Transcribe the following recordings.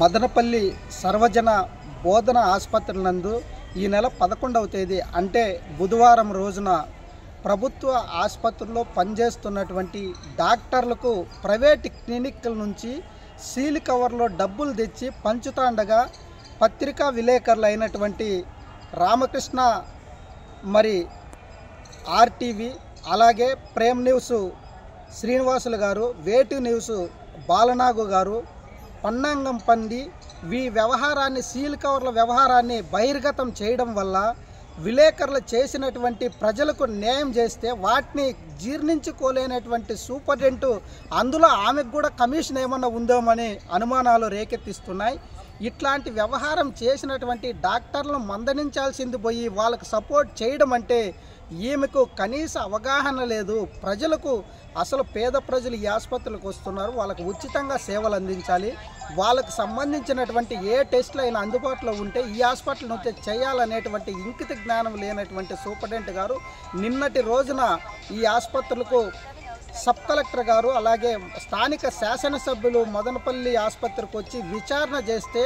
మదనపల్లి సర్వజన బోధన ఆసుపత్రి నందు ఈ నెల పదకొండవ తేదీ అంటే బుధవారం రోజున ప్రభుత్వ ఆసుపత్రిలో పనిచేస్తున్నటువంటి డాక్టర్లకు ప్రైవేట్ క్లినిక్ల నుంచి సీల్ కవర్లో డబ్బులు తెచ్చి పంచుతాండగా పత్రికా విలేకరులు అయినటువంటి రామకృష్ణ మరి ఆర్టీవీ అలాగే ప్రేమ్ న్యూస్ శ్రీనివాసులు గారు వేటి న్యూస్ బాలనాగు గారు పన్నాంగం పంది ఈ వ్యవహారాన్ని సీల్ కవర్ల వ్యవహారాన్ని బహిర్గతం చేయడం వల్ల విలేకరులు చేసినటువంటి ప్రజలకు న్యాయం చేస్తే వాటిని జీర్ణించుకోలేనటువంటి సూపరింటెంట్ అందులో ఆమెకు కూడా కమిషన్ ఏమన్నా ఉందేమని అనుమానాలు రేకెత్తిస్తున్నాయి. ఇట్లాంటి వ్యవహారం చేసినటువంటి డాక్టర్లను మందలించాల్సింది పోయి వాళ్ళకు సపోర్ట్ చేయడం అంటే ఈమెకు కనీస అవగాహన లేదు. ప్రజలకు అసలు పేద ప్రజలు ఈ ఆసుపత్రులకు వస్తున్నారు. వాళ్ళకు ఉచితంగా సేవలు అందించాలి. వాళ్ళకు సంబంధించినటువంటి ఏ టెస్టులు అయినా అందుబాటులో ఉంటే ఈ హాస్పిటల్ నుంచి చేయాలనేటువంటి ఇంకిత జ్ఞానం లేనటువంటి సూపరింటెండెంట్ గారు నిన్నటి రోజున ఈ ఆసుపత్రులకు సబ్ కలెక్టర్ గారు అలాగే స్థానిక శాసనసభ్యులు మదనపల్లి ఆసుపత్రికి వచ్చి విచారణ చేస్తే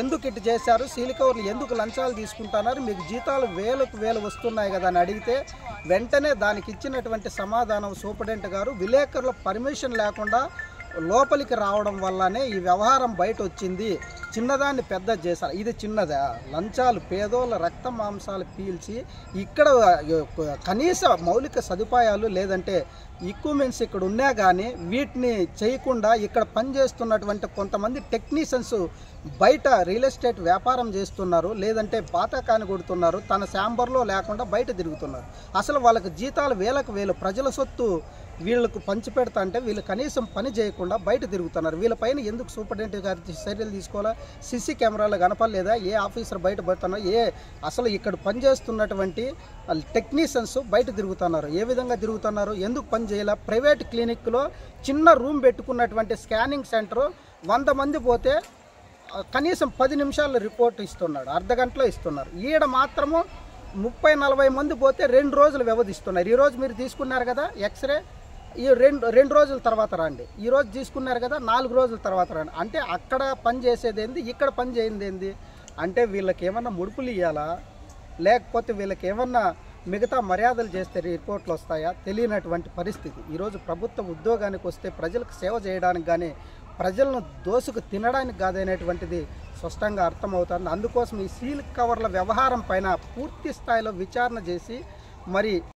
ఎందుకు ఇటు చేశారు? సీలికవర్లు ఎందుకు లంచాలు తీసుకుంటున్నారు? మీకు జీతాలు వేలకు వేలు వస్తున్నాయి కదా అని అడిగితే వెంటనే దానికి ఇచ్చినటువంటి సమాధానం సూపరింటెండెంట్ గారు విలేకరుల పర్మిషన్ లేకుండా లోపలికి రావడం వల్లనే ఈ వ్యవహారం బయట వచ్చింది చిన్నదాన్ని పెద్ద చేశారు. ఇది చిన్నదా. లంచాలు పేదోళ్ళ రక్త మాంసాలు పీల్చి ఇక్కడ కనీస మౌలిక సదుపాయాలు లేదంటే ఎక్విప్మెంట్స్ ఇక్కడ ఉన్నా కానీ వీటిని చేయకుండా ఇక్కడ పనిచేస్తున్నటువంటి కొంతమంది టెక్నీషియన్స్ బయట రియల్ ఎస్టేట్ వ్యాపారం చేస్తున్నారు. లేదంటే పాతకాని కొడుతున్నారు. తన శాంబర్లో లేకుండా బయట తిరుగుతున్నారు. అసలు వాళ్ళకి జీతాలు వేలకు వేలు. ప్రజల సొత్తు వీళ్ళకు పంచిపెడతా అంటే వీళ్ళు కనీసం పని చేయకుండా బయట తిరుగుతున్నారు. వీళ్ళపైన ఎందుకు సూపరింటెండెంట్ గారి చర్యలు తీసుకోవాలా? సిసి కెమెరాలు కనపడలేదా? ఏ ఆఫీసర్ బయట పడుతున్నా? ఏ అసలు ఇక్కడ పనిచేస్తున్నటువంటి టెక్నీషియన్స్ బయట తిరుగుతున్నారు. ఏ విధంగా తిరుగుతున్నారు? ఎందుకు పని చేయాల? ప్రైవేట్ క్లినిక్లో చిన్న రూమ్ పెట్టుకున్నటువంటి స్కానింగ్ సెంటర్ వంద మంది పోతే కనీసం పది నిమిషాలు రిపోర్ట్ ఇస్తున్నాడు. అర్ధ గంటలో ఇస్తున్నారు. ఈడ మాత్రము ముప్పై నలభై మంది పోతే రెండు రోజులు వ్యవధిస్తున్నారు. ఈరోజు మీరు తీసుకున్నారు కదా ఎక్స్రే? ఈ రెండు రెండు రోజుల తర్వాత రండి. ఈరోజు తీసుకున్నారు కదా నాలుగు రోజుల తర్వాత రండి. అంటే అక్కడ పని చేసేది ఏంది ఇక్కడ పని చేయింది ఏంది? అంటే వీళ్ళకి ఏమన్నా ముడుపులు ఇవ్వాలా లేకపోతే వీళ్ళకి ఏమన్నా మిగతా మర్యాదలు చేస్తే రిపోర్ట్లు వస్తాయా? తెలియనటువంటి పరిస్థితి. ఈరోజు ప్రభుత్వ ఉద్యోగానికి వస్తే ప్రజలకు సేవ చేయడానికి కానీ ప్రజలను దోసుకు తినడానికి కాదనేటువంటిది స్పష్టంగా అర్థమవుతుంది. అందుకోసం ఈ సీల్ కవర్ల వ్యవహారం పైన పూర్తి స్థాయిలో విచారణ చేసి మరి